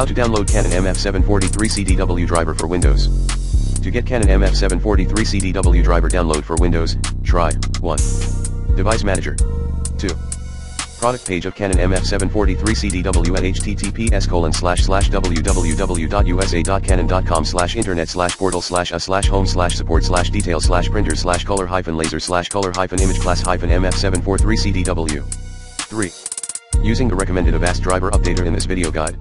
How to download Canon MF743 CDW driver for Windows. To get Canon MF743 CDW driver download for Windows, try 1. Device Manager 2. Product page of Canon MF743 CDW at https colon slash slash www.usa.canon.com slash internet slash portal slash a slash home slash support slash detail slash printer slash color hyphen laser slash color hyphen image class hyphen MF743 CDW. 3. Using the recommended Avast driver updater in this video guide,